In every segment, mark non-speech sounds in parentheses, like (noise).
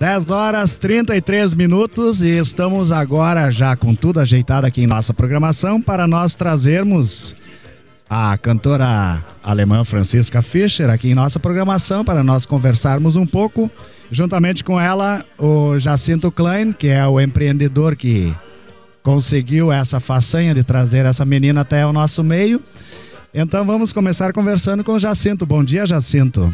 10 horas 33 minutos e estamos agora já com tudo ajeitado aqui em nossa programação para nós trazermos a cantora alemã Francisca Fischer aqui em nossa programação para nós conversarmos um pouco. Juntamente com ela, o Jacinto Klein, que é o empreendedor que conseguiu essa façanha de trazer essa menina até o nosso meio. Então vamos começar conversando com o Jacinto. Bom dia, Jacinto.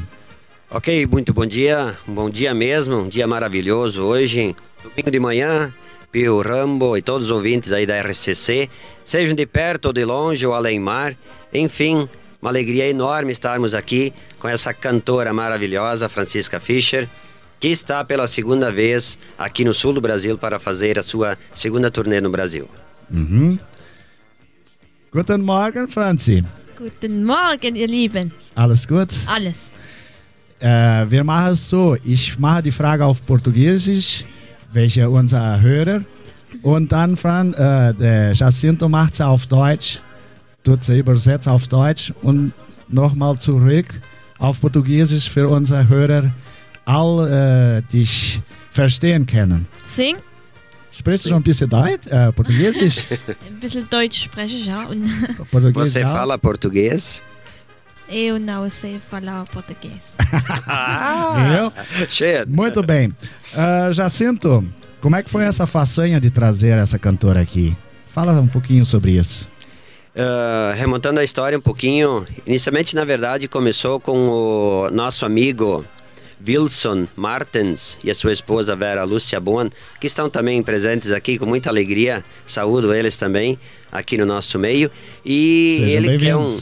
Ok, muito bom dia, um bom dia mesmo, um dia maravilhoso hoje, domingo de manhã, Pio Rambo e todos os ouvintes aí da RCC, sejam de perto ou de longe ou além mar, enfim, uma alegria enorme estarmos aqui com essa cantora maravilhosa, Francisca Fischer, que está pela segunda vez aqui no sul do Brasil para fazer a sua segunda turnê no Brasil. Uhum. Guten Morgen, Franzi. Guten Morgen, ihr Lieben. Alles gut? Alles. Äh, wir machen es so, ich mache die Frage auf Portugiesisch, welche unser Hörer, und dann Fran, äh, der Jacinto macht es auf Deutsch, tut sie übersetzt auf Deutsch und nochmal zurück auf Portugiesisch für unsere Hörer, all äh, dich verstehen können. Sing. Sprichst du schon ein bisschen Deutsch, äh, Portugiesisch? (laughs) Ein bisschen Deutsch spreche ich, ja. Und Portugiesisch Você fala português? Eu não sei falar português. Viu? Cheio. Muito bem. Ah, Jacinto, como é que foi essa façanha de trazer essa cantora aqui? Fala um pouquinho sobre isso. Ah, remontando a história um pouquinho, inicialmente, na verdade, começou com o nosso amigo Wilson Martens e a sua esposa Vera Lúcia Bon, que estão também presentes aqui com muita alegria. Saúdo eles também aqui no nosso meio. E Sejam ele que é um.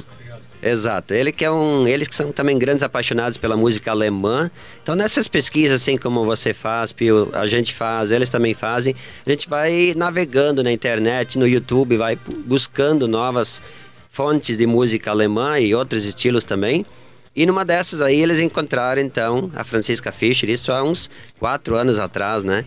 Exato, ele que é um, eles que são também grandes apaixonados pela música alemã. Então nessas pesquisas assim como você faz, Pio, a gente faz, eles também fazem, a gente vai navegando na internet, no YouTube, vai buscando novas fontes de música alemã e outros estilos também. E numa dessas aí eles encontraram então a Francisca Fischer, isso há uns quatro anos atrás, né?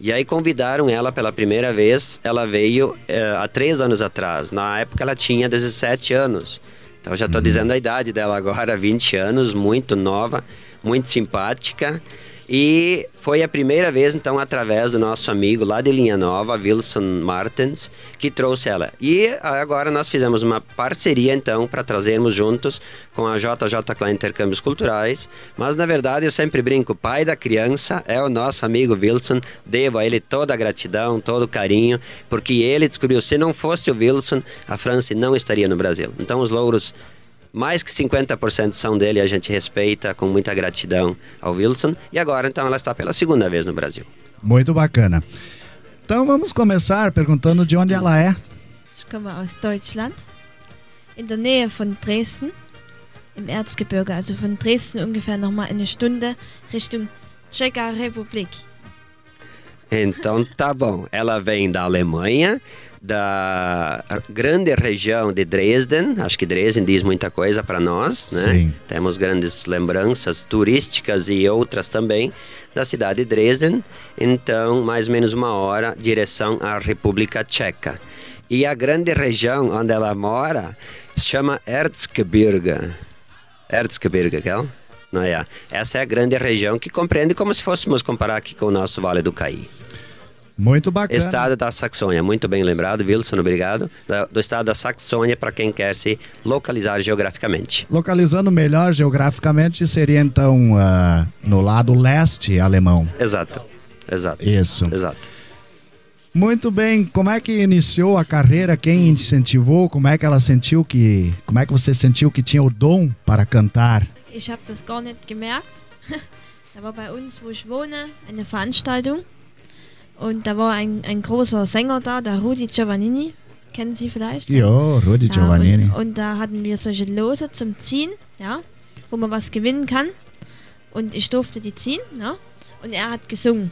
E aí convidaram ela pela primeira vez. Ela veio eh, há três anos atrás. Na época ela tinha 17 anos. Então já estou dizendo a idade dela agora, 20 anos, muito nova, muito simpática. E foi a primeira vez, então, através do nosso amigo lá de Linha Nova, Wilson Martens, que trouxe ela. E agora nós fizemos uma parceria, então, para trazermos juntos com a JJ Klein Intercâmbios Culturais. Mas, na verdade, eu sempre brinco, o pai da criança é o nosso amigo Wilson. Devo a ele toda a gratidão, todo o carinho, porque ele descobriu, se não fosse o Wilson, a França não estaria no Brasil. Então, os louros mais que 50% são dele, a gente respeita com muita gratidão ao Wilson. E agora, então, ela está pela segunda vez no Brasil. Muito bacana. Então vamos começar perguntando de onde ela é. Ich komme aus Deutschland, in der Nähe von Dresden, im Erzgebirge, also von Dresden ungefähr nochmal eine Stunde Richtung Tschecher Republik. Então, tá bom. Ela vem da Alemanha, da grande região de Dresden. Acho que Dresden diz muita coisa para nós, né? Sim. Temos grandes lembranças turísticas e outras também da cidade de Dresden. Então, mais ou menos uma hora, direção à República Tcheca. E a grande região onde ela mora se chama Erzgebirge. Erzgebirge, gell? Não é? Essa é a grande região que compreende como se fôssemos comparar aqui com o nosso Vale do Caí. Muito bacana. Estado da Saxônia, muito bem lembrado, Wilson, obrigado. Do estado da Saxônia, para quem quer se localizar geograficamente. Localizando melhor geograficamente, seria então ah, no lado leste alemão. Exato, exato, Isso. exato. Muito bem. Como é que iniciou a carreira? Quem incentivou? Como é que ela sentiu que. Como é que você sentiu que tinha o dom para cantar? Ich habe das gar nicht gemerkt. (laughs) da war bei uns, wo ich wohne, eine Veranstaltung. Und da war ein, ein großer Sänger da, der Rudi Giovannini. Kennen Sie vielleicht? Jo, Rudi Ja, Giovannini. Und, und da hatten wir solche Lose zum Ziehen, ja, wo man was gewinnen kann. Und ich durfte die ziehen, ja. Und er hat gesungen.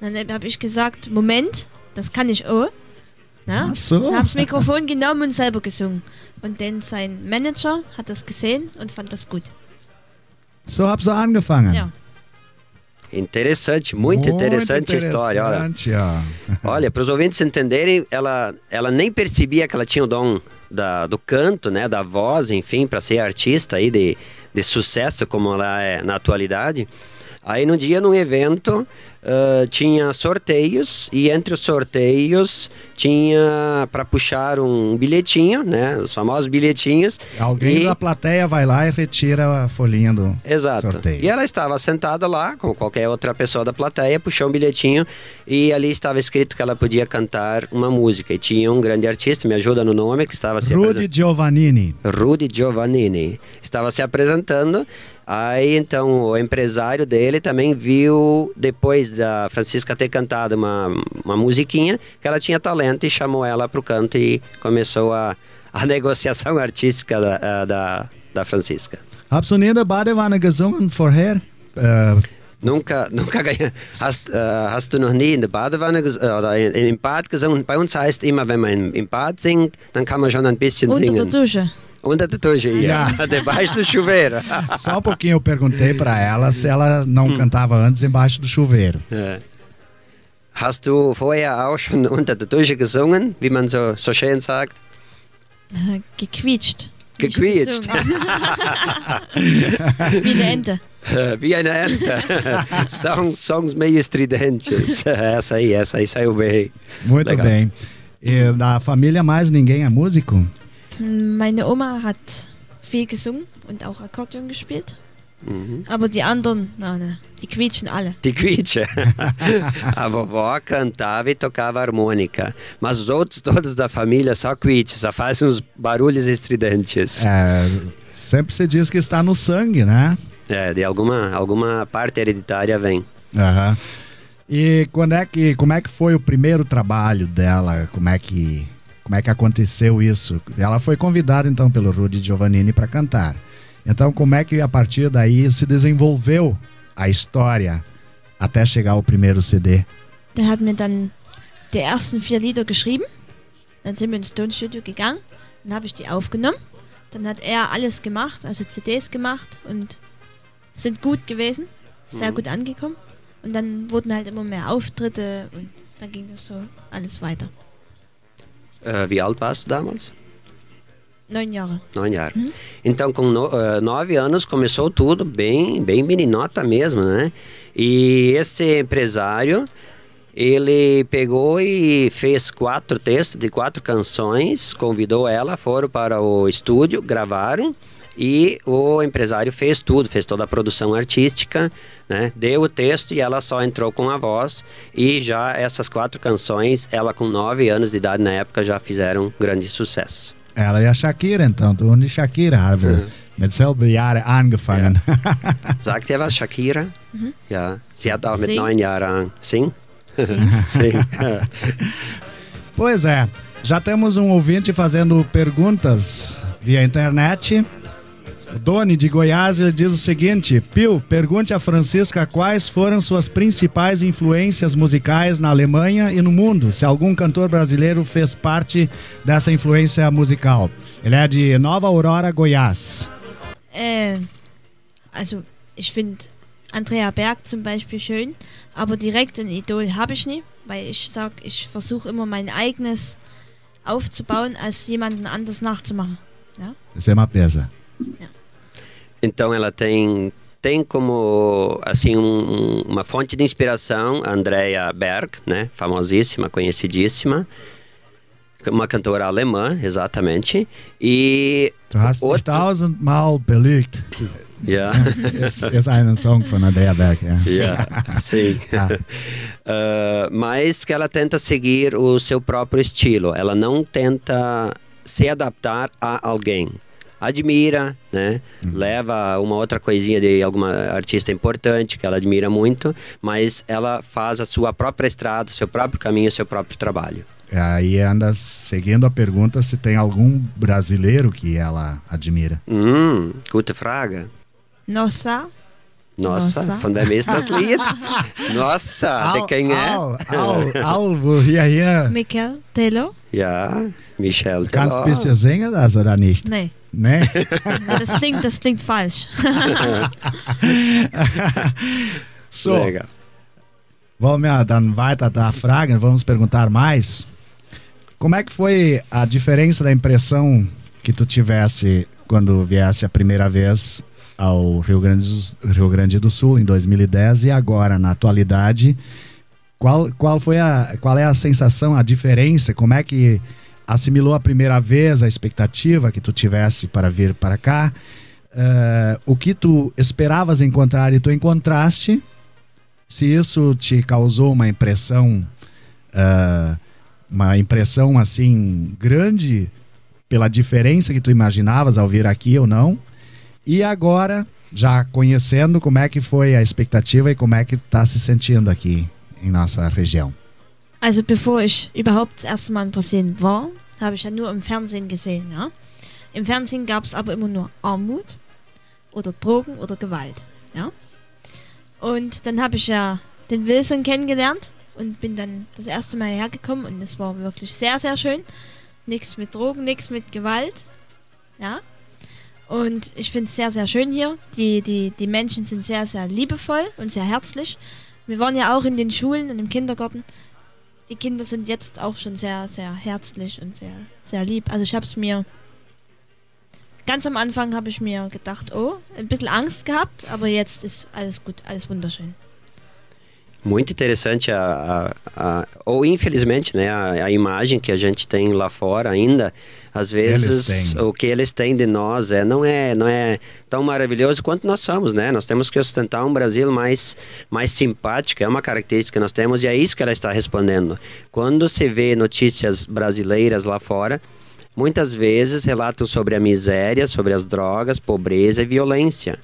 Und dann habe ich gesagt, Moment, das kann ich auch. Ja. Ach so. Dann habe das Mikrofon genommen und selber gesungen. Und dann sein Manager hat das gesehen und fand das gut. So habt ihr angefangen. Ja. Interessante, muito, interessante a história. Olha, (laughs) olha para os ouvintes entenderem, ela, ela nem percebia que ela tinha o dom da, do canto, né, da voz, enfim, para ser artista aí de, de sucesso como ela é na atualidade. Aí no dia, num evento, uh, tinha sorteios e entre os sorteios tinha para puxar um bilhetinho, né? Os famosos bilhetinhos. Alguém e... da plateia vai lá e retira a folhinha do Exato. sorteio. E ela estava sentada lá, como qualquer outra pessoa da plateia, puxou um bilhetinho e ali estava escrito que ela podia cantar uma música. E tinha um grande artista, me ajuda no nome, que estava se Rudy Giovannini. Rudy Giovannini. Estava se apresentando Aí então o empresário dele também viu, depois da Francisca ter cantado uma, uma musiquinha, que ela tinha talento e chamou ela para o canto e começou a, a (laughs) negociação artística da, da, da Francisca. Der Badewanne gesungen vorher? Nunca, nunca hast, äh, hast du noch nie in der Badewanne oder im Bad gesungen? Bei uns heißt immer, wenn man im Bad singt, dann kann man schon ein bisschen Unter singen. der Dusche. Unter der Dusche, ja. Debaixo do chuveiro. (laughs) Só um pouquinho eu perguntei para ela se ela não cantava antes embaixo do chuveiro. Ja. Hast du vorher auch schon unter der Dusche gesungen, wie man so, so schön sagt? Äh, Gequietscht. Gequietscht. Wie eine Ente. (laughs) Wie eine Ente. (laughs) songs, songs meio estridentes. essa aí, essa aí saiu bem. Muito Legal. bem. E da família mais ninguém é músico? Meine Oma hat viel gesungen und auch Akkordeon gespielt. Uhum. Aber die anderen, na, na, die quietschen alle. De quiche. A vovó cantava e tocava harmônica. Mas os outros, todos da família, só quiche, só fazem uns barulhos estridentes. É, sempre se diz que está no sangue, né? É, de alguma, alguma parte hereditária vem. Aham. E quando é que, como é que foi o primeiro trabalho dela? Como é que, como é que aconteceu isso? Ela foi convidada então pelo Rudy Giovannini para cantar. Então, como é que a partir daí se desenvolveu a história até chegar ao primeiro CD? Der hat mir dann die ersten vier Lieder geschrieben. Dann sind wir ins Tonstudio gegangen. Dann habe ich die aufgenommen. Dann hat er alles gemacht, also CDs gemacht und sind gut gewesen, sehr gut angekommen. Und dann wurden halt immer mehr Auftritte und dann ging das so alles weiter. Äh, wie alt warst du damals? Neun Jahre. Nove anos. Então, com no, eh, nove anos, começou tudo bem, bem meninota mesmo, né? E esse empresário, ele pegou e fez quatro textos de quatro canções, convidou ela, foram para o estúdio, gravaram e o empresário fez tudo, fez toda a produção artística, né? Deu o texto e ela só entrou com a voz e já essas quatro canções, ela com nove anos de idade na época já fizeram grande sucesso. Ela e a Shakira, então. Du und die Shakira haben mit selben Jahren angefangen. (laughs) Sagt ihr was, Shakira? Ja, sie hat auch mit Sing. neun Jahren. Sing? (laughs) Sing. Pois é, já temos um ouvinte fazendo perguntas via internet. O Doni de Goiás ele diz o seguinte: Pio, pergunte a Francisca quais foram suas principais influências musicais na Alemanha e no mundo. Se algum cantor brasileiro fez parte dessa influência musical. Ele é de Nova Aurora, Goiás. Äh, also ich finde Andrea Berg zum Beispiel schön, aber direkt ein Idol habe ich nie, weil ich sag, ich versuche immer mein eigenes aufzubauen, als jemanden anders nachzumachen. Ja? Isso é uma pesa. Então ela tem tem como assim um- uma fonte de inspiração a Andrea Berg, né? Famosíssima, conhecidíssima. Uma cantora alemã, exatamente. E mich Outros- tausendmal belügt. ja. (laughs) Ist, ist ein Song von Andrea Berg. Ja. Yeah, sim. Ah. (laughs) Ah, mas que ela tenta seguir o seu próprio estilo. Ela não tenta se adaptar a alguém. Admira, né? Leva uma outra coisinha de alguma artista importante que ela admira muito, mas ela faz a sua própria estrada, o seu próprio caminho, o seu próprio trabalho. Aí anda seguindo a pergunta se tem algum brasileiro que ela admira. Hum, gute Frage. Nossa, Nossa, Nossa. von wem ist das Lied? Nossa, de quem é? Al, al, Alvo, hier, hier. Michael Taylor? Ja, Michel Kannst Teló. ein bisschen singen das oder nicht? Nee, Na, das klingt, das klingt falsch. So, Legal. vamos dann weiter da fragen, vamos perguntar mais. Como é que foi a diferença da impressão que tu tivesse quando viesse a primeira vez ao Rio Grande, do, Rio Grande do Sul em 2010 e agora, na atualidade, qual, qual foi a qual é a sensação, a diferença? Como é que assimilou a primeira vez a expectativa que tu tivesse para vir para cá? Uh, o que tu esperavas encontrar e tu encontraste? Se isso te causou uma impressão, uh, uma impressão assim grande pela diferença que tu imaginavas ao vir aqui ou não? E agora, já conhecendo como é que foi a expectativa e como é que está se sentindo aqui in nossa Region? Also bevor ich überhaupt das erste Mal in Brasilien war, habe ich ja nur im Fernsehen gesehen. Ja? Im Fernsehen gab es aber immer nur Armut oder Drogen oder Gewalt. Ja? Und dann habe ich ja den Wilson kennengelernt und bin dann das erste Mal hergekommen und es war wirklich sehr, sehr schön. Nichts mit Drogen, nichts mit Gewalt. Ja. Und ich finde es sehr, sehr schön hier. Die, die, die Menschen sind sehr, sehr liebevoll und sehr herzlich. Wir waren ja auch in den Schulen und im Kindergarten. Die Kinder sind jetzt auch schon sehr, sehr herzlich und sehr, sehr lieb. Also ich habe es mir ganz am Anfang habe ich mir gedacht, oh, ein bisschen Angst gehabt, aber jetzt ist alles gut, alles wunderschön. Muito interessante a, a, a ou infelizmente, né, a, a, imagem que a gente tem lá fora ainda, às vezes o que eles têm de nós é não é não é tão maravilhoso quanto nós somos, né? Nós temos que sustentar um Brasil mais mais simpático, é uma característica que nós temos e é isso que ela está respondendo. Quando se vê notícias brasileiras lá fora, muitas vezes relatam sobre a miséria, sobre as drogas, pobreza e violência.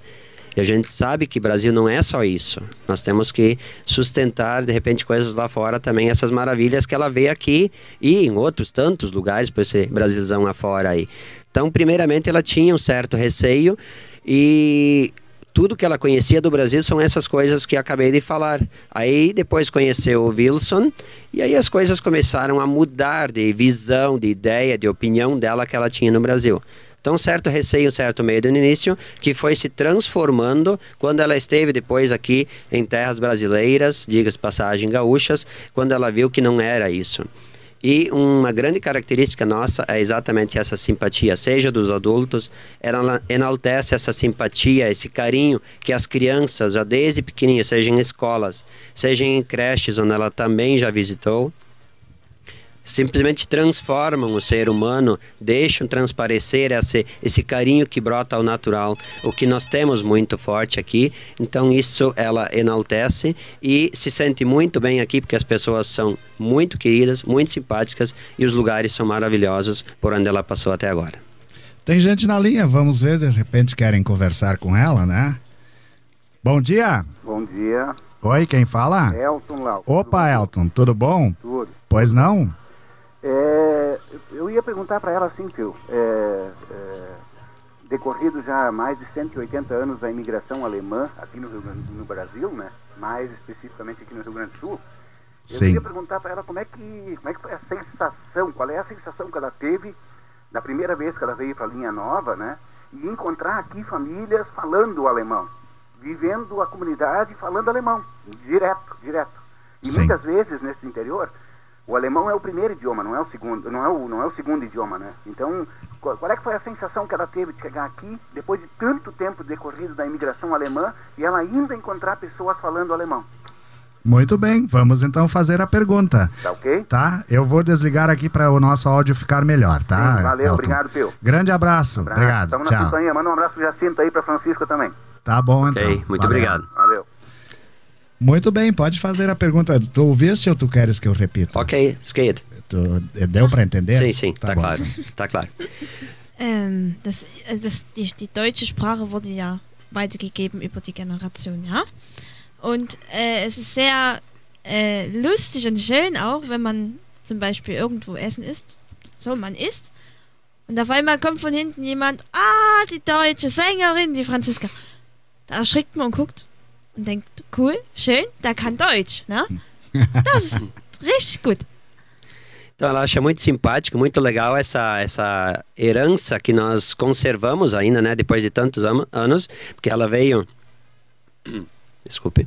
E a gente sabe que Brasil não é só isso. Nós temos que sustentar, de repente, coisas lá fora também, essas maravilhas que ela vê aqui e em outros tantos lugares, por esse Brasilzão afora aí. Então, primeiramente, ela tinha um certo receio e tudo que ela conhecia do Brasil são essas coisas que acabei de falar. Aí depois conheceu o Wilson e aí as coisas começaram a mudar de visão, de ideia, de opinião dela que ela tinha no Brasil. Então, certo receio, certo medo no início, que foi se transformando quando ela esteve depois aqui em terras brasileiras, diga-se passagem gaúchas, quando ela viu que não era isso. E uma grande característica nossa é exatamente essa simpatia, seja dos adultos, ela enaltece essa simpatia, esse carinho que as crianças, já desde pequenininhas, seja em escolas, seja em creches, onde ela também já visitou, simplesmente transformam o ser humano, deixam transparecer esse, esse carinho que brota ao natural, o que nós temos muito forte aqui. Então isso ela enaltece e se sente muito bem aqui porque as pessoas são muito queridas, muito simpáticas e os lugares são maravilhosos por onde ela passou até agora. Tem gente na linha, vamos ver, de repente querem conversar com ela, né? Bom dia. Bom dia. Oi, quem fala? Elton Lau. Opa, Elton, tudo bom? Tudo. Pois não? É, eu ia perguntar para ela assim, Phil, é, é, decorrido já mais de 180 anos da imigração alemã aqui no, no Brasil, né? mais especificamente aqui no Rio Grande do Sul, eu Sim. queria perguntar para ela como é, que, como é que foi a sensação, qual é a sensação que ela teve da primeira vez que ela veio para a linha nova, né? E encontrar aqui famílias falando alemão, vivendo a comunidade falando alemão, direto, direto. E Sim. muitas vezes nesse interior o alemão é o primeiro idioma, não é o segundo, não é o, não é o segundo idioma, né? Então, qual, qual é que foi a sensação que ela teve de chegar aqui depois de tanto tempo decorrido da imigração alemã e ela ainda encontrar pessoas falando alemão? Muito bem, vamos então fazer a pergunta. Tá ok? Tá? Eu vou desligar aqui para o nosso áudio ficar melhor, tá? Sim, valeu, Elton? obrigado, Pio. Grande abraço, obrigado, Estamos na tchau. Manda um abraço pro Jacinto aí pra Francisco também. Tá bom Ok, então. muito Valeu. obrigado. Muito bem, pode fazer a pergunta. Tu ouviste ou tu queres que eu repita? Ok, skate. Tu, deu para entender? Sim, sim, tá, bom. claro. Tá claro. (laughs) Ähm, das, äh, das, die, die deutsche Sprache wurde ja weitergegeben über die Generation, ja. Und äh, es ist sehr äh, lustig und schön auch, wenn man zum Beispiel irgendwo essen isst. So, man isst. Und auf einmal kommt von hinten jemand, ah, die deutsche Sängerin, die Franziska. Da erschrickt man und guckt und denkt, cool, schön, der kann Deutsch, ne? (laughs) Das ist richtig gut. Então ela acha muito simpático, muito legal essa, essa herança que nós conservamos ainda, né, depois de tantos anos, porque ela veio (coughs) desculpe.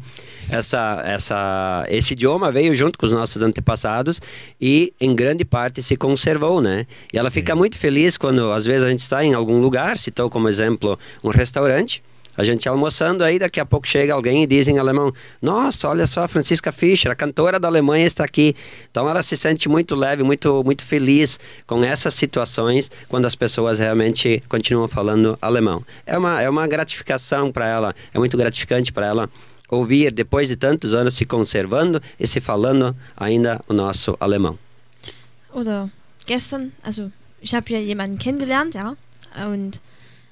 Essa, essa, esse idioma veio junto com os nossos antepassados e em grande parte se conservou, né? E ela Sim. fica muito feliz quando às vezes a gente está em algum lugar, citou como exemplo um restaurante, A gente almoçando aí, daqui a pouco chega alguém e diz em alemão: Nossa, olha só, a Francisca Fischer, a cantora da Alemanha está aqui. Então ela se sente muito leve, muito, muito feliz com essas situações quando as pessoas realmente continuam falando alemão. É uma, é uma gratificação para ela, é muito gratificante para ela ouvir, depois de tantos anos se conservando e se falando ainda o nosso alemão. Oder gestern, also ich habe ja jemanden kennengelernt, ja, und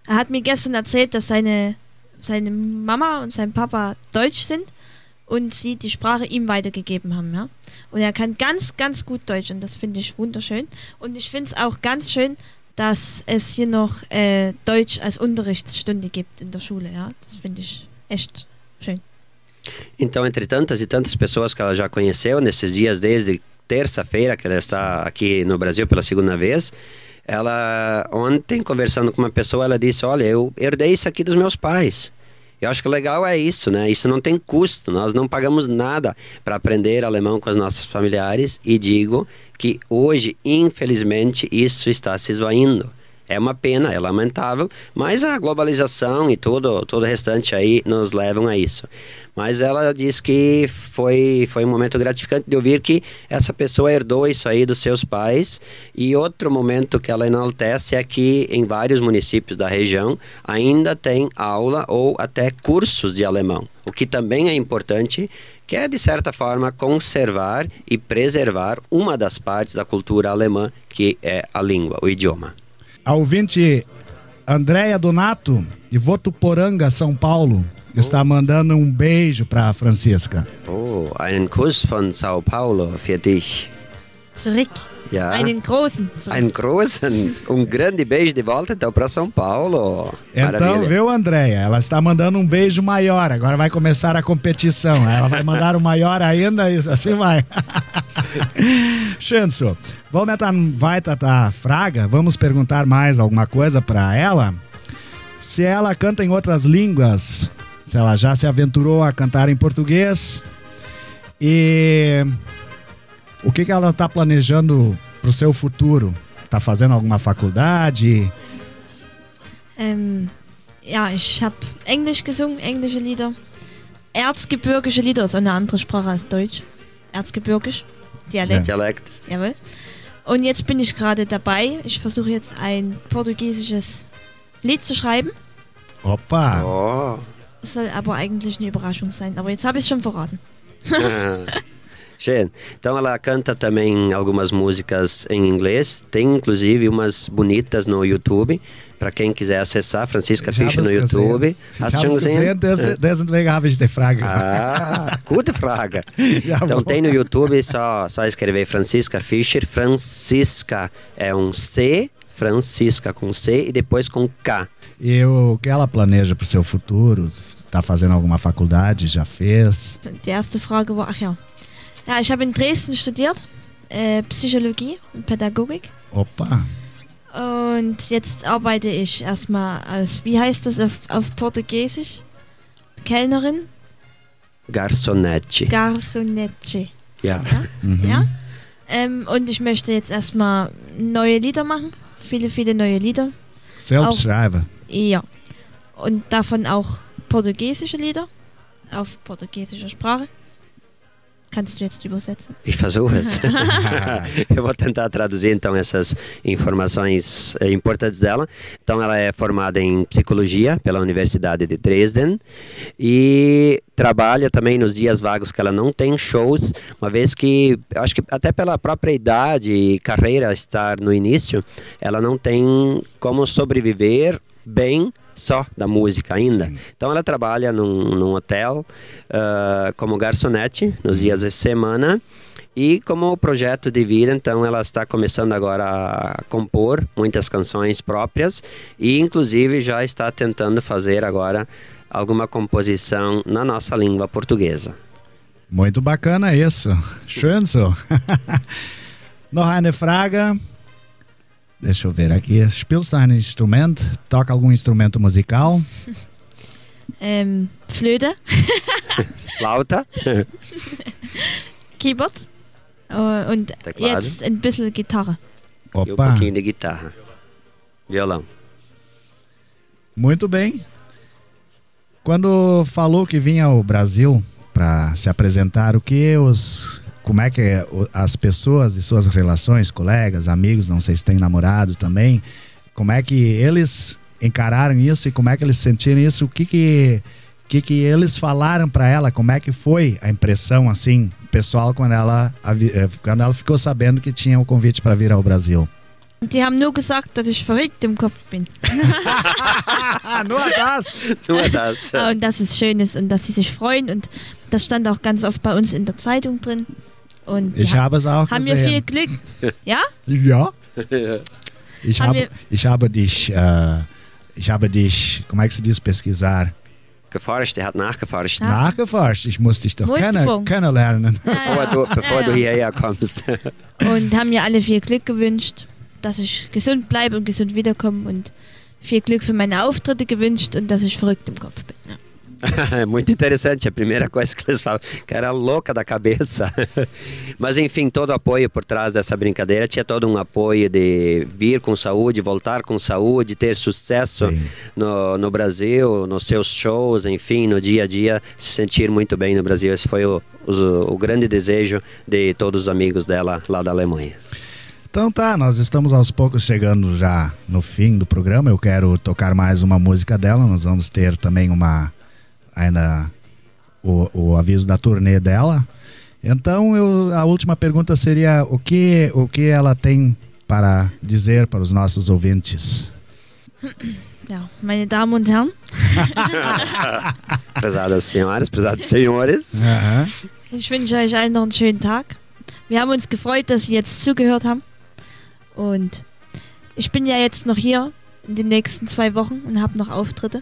er hat mir gestern erzählt, dass seine, seine Mama und sein Papa Deutsch sind und sie die Sprache ihm weitergegeben haben, ja. Und er kann ganz, ganz gut Deutsch und das finde ich wunderschön. Und ich finde es auch ganz schön, dass es hier noch äh, Deutsch als Unterrichtsstunde gibt in der Schule, ja. Das finde ich echt schön. Então, entre tantas e tantas pessoas que ela já conheceu nesses dias, desde terça-feira, que ela está aqui no Brasil pela segunda vez, ela ontem conversando com uma pessoa, ela disse: "Olha, eu herdei isso aqui dos meus pais". Eu acho que o legal é isso, né? Isso não tem custo, nós não pagamos nada para aprender alemão com os nossos familiares e digo que hoje, infelizmente, isso está se esvaindo. É uma pena, é lamentável, mas a globalização e todo, todo o restante aí nos levam a isso. Mas ela diz que foi, foi um momento gratificante de ouvir que essa pessoa herdou isso aí dos seus pais. E outro momento que ela enaltece é que em vários municípios da região ainda tem aula ou até cursos de alemão, o que também é importante que é de certa forma conservar e preservar uma das partes da cultura alemã que é a língua, o idioma. A ouvinte Andréia Donato, de Votuporanga, São Paulo, está mandando um beijo para a Francisca. Oh, einen Kuss von Sao Paulo für dich. Zurück. Ja. Einen großen. Einen großen, um grande beijo de volta então para São Paulo. Então, Maravilha. viu, Andréia? Ela está mandando um beijo maior. Agora vai começar a competição. Ela vai mandar o maior ainda e assim vai. (laughs) Schanzo, vamos weiter da Frage. Vamos perguntar mais alguma coisa para ela? Se ela canta em outras línguas, se ela já se aventurou a cantar em português e o que, que ela está planejando para o seu futuro? Está fazendo alguma faculdade? Ähm, ja, ich habe Englisch gesungen, englische Lieder. Erzgebirgische Lieder ist eine andere Sprache als Deutsch. Erzgebirgisch. Dialekt. Dialekt. Jawohl. Und jetzt bin ich gerade dabei. Ich versuche jetzt ein portugiesisches Lied zu schreiben. Opa! Oh. Es soll aber eigentlich eine Überraschung sein. Aber jetzt habe ich es schon verraten. (laughs) (laughs) Gente, então ela canta também algumas músicas em inglês, tem inclusive umas bonitas no YouTube, para quem quiser acessar, Francisca Fischer no. YouTube. Es gesehen? deswegen habe ich die Frage. Ah, gute. (laughs) Jawohl. Então tem no YouTube, só, só escrever Francisca Fischer. Francisca é um C, Francisca com C e depois com K. E o que ela planeja para o seu futuro? Está fazendo alguma faculdade? Já fez? Die erste Frage war, ach ja. Ja, ich habe in Dresden studiert. Äh, Psychologie und Pädagogik. Opa! Und jetzt arbeite ich erstmal als, wie heißt das auf, auf Portugiesisch? Kellnerin? Garçonete. Garçonete. Ja. Mhm. Ja? Ähm, und ich möchte jetzt erstmal neue Lieder machen. Viele, viele neue Lieder. Selbst Auch. schreiben. Ja. Und davon auch portugiesische Lieder. Auf portugiesischer Sprache. Ich versuche es. Eu vou tentar traduzir então essas informações eh, importantes dela. Então ela é formada em psicologia pela Universidade de Dresden e trabalha também nos dias vagos que ela não tem shows, uma vez que acho que até pela própria idade e carreira estar no início, ela não tem como sobreviver bem só da música ainda. Sim. Então ela trabalha num, num hotel ah, como garçonete nos dias de semana e como projeto de vida, então ela está começando agora a compor muitas canções próprias e inclusive já está tentando fazer agora alguma composição na nossa língua portuguesa. Muito bacana isso. Schön so. (laughs) Eine Frage. Deixa eu ver aqui. Spielst du ein Instrument? Toca algum instrumento musical? Ähm, (laughs) Flöte, (laughs) Flauta, (laughs) Keyboard äh, und Teclado. jetzt ein bisschen Gitarre. e um Opa! pouquinho de guitarra. Violão. Muito bem. Quando falou que vinha ao Brasil para se apresentar, o que os como é que as pessoas de suas relações, colegas, amigos, não sei se tem namorado também, como é que eles encararam isso e como é que eles sentiram isso? O que que que, que eles falaram para ela? Como é que foi a impressão assim pessoal quando ela eh, quando ela ficou sabendo que tinha o convite para vir ao Brasil? Die haben nur gesagt, dass ich verrückt im Kopf bin. (laughs) nur das. nur das. Ja. Und dass es schön ist und dass sie sich freuen. Und das stand auch ganz oft bei uns in der Zeitung drin. Und ich ja, habe es auch haben gesehen. wir viel Glück. (laughs) Ja? Ja. (laughs) Ich habe, ich habe dich, äh, ich habe dich, como é que se diz pesquisar? Geforscht, er hat nachgeforscht. Ja. Nachgeforscht. Ich muss dich doch kennen, kennenlernen. Bevor, du, bevor du hierher kommst. (laughs) Und haben mir alle viel Glück gewünscht, dass ich gesund bleibe und gesund wiederkomme. Und viel Glück für meine Auftritte gewünscht und dass ich verrückt im Kopf bin. Ja. (laughs) Muito interessante, a primeira coisa que eles falam, que era louca da cabeça. (laughs) Mas enfim, todo o apoio por trás dessa brincadeira, tinha todo um apoio de vir com saúde, voltar com saúde, ter sucesso no, no Brasil, nos seus shows, enfim, no dia a dia, se sentir muito bem no Brasil. Esse foi o, o, o grande desejo de todos os amigos dela lá da Alemanha. Então tá, nós estamos aos poucos chegando já no fim do programa. Eu quero tocar mais uma música dela. Nós vamos ter também uma ainda o, o aviso da turnê dela. Então eu, a última pergunta seria o que o que ela tem para dizer para os nossos ouvintes. (coughs) Ja, meine Damen und Herren, (laughs) Prezadas senhoras, prezados senhores. Aham. ich wünsche euch allen noch einen schönen Tag. Wir haben uns gefreut, dass Sie jetzt zugehört haben. Und ich bin ja jetzt noch hier in den nächsten zwei Wochen und habe noch Auftritte.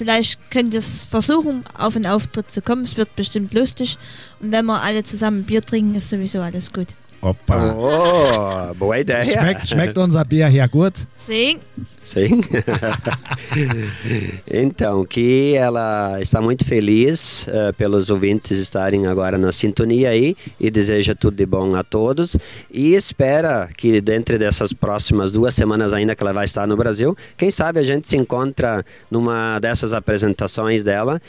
Vielleicht könnt ihr es versuchen, auf einen Auftritt zu kommen. Es wird bestimmt lustig. Und wenn wir alle zusammen Bier trinken, ist sowieso alles gut. Opa. Oh, boa ideia. Schmeckt, schmeckt unser Bier hier gut? Sing! Sim. (laughs) então, que ela está muito feliz eh, pelos ouvintes estarem agora na sintonia aí e deseja tudo de bom a todos e espera que dentro dessas próximas duas semanas ainda que ela vai estar no Brasil, quem sabe a gente se encontra numa dessas apresentações dela